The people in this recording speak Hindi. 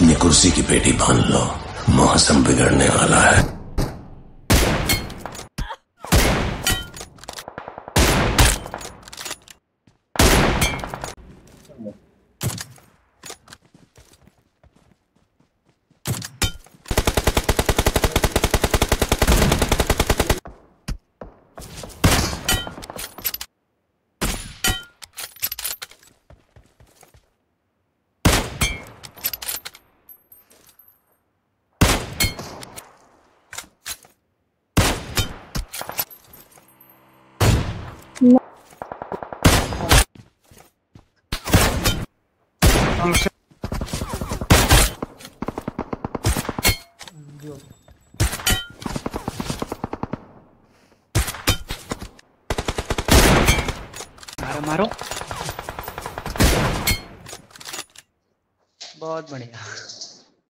अपनी कुर्सी की पेटी बाँध लो। मौसम बिगड़ने वाला है। मारो मारो। बहुत बढ़िया।